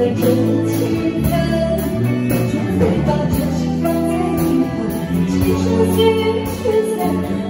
的真情感觉会把真心放在一旁今生今世在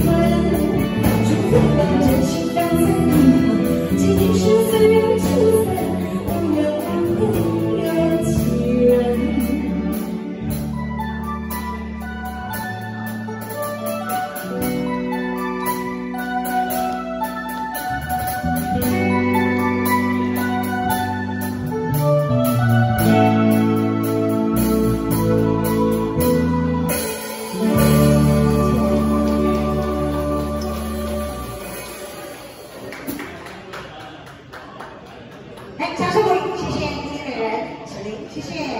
friend. 谢谢。